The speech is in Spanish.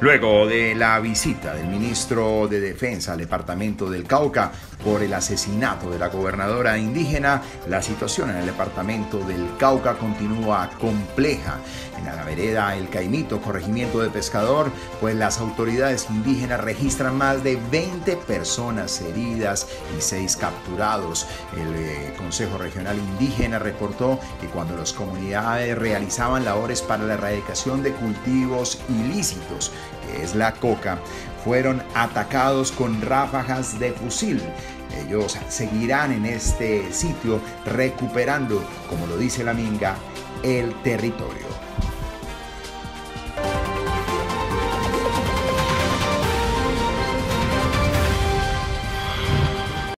Luego de la visita del ministro de Defensa al departamento del Cauca por el asesinato de la gobernadora indígena, la situación en el departamento del Cauca continúa compleja. En la vereda El Caimito, corregimiento de pescador, pues las autoridades indígenas registran más de 20 personas heridas y 6 capturados. El eh, Consejo Regional Indígena reportó que cuando las comunidades realizaban labores para la erradicación de cultivos ilícitos, es la coca, fueron atacados con ráfagas de fusil. Ellos seguirán en este sitio recuperando, como lo dice la minga, el territorio.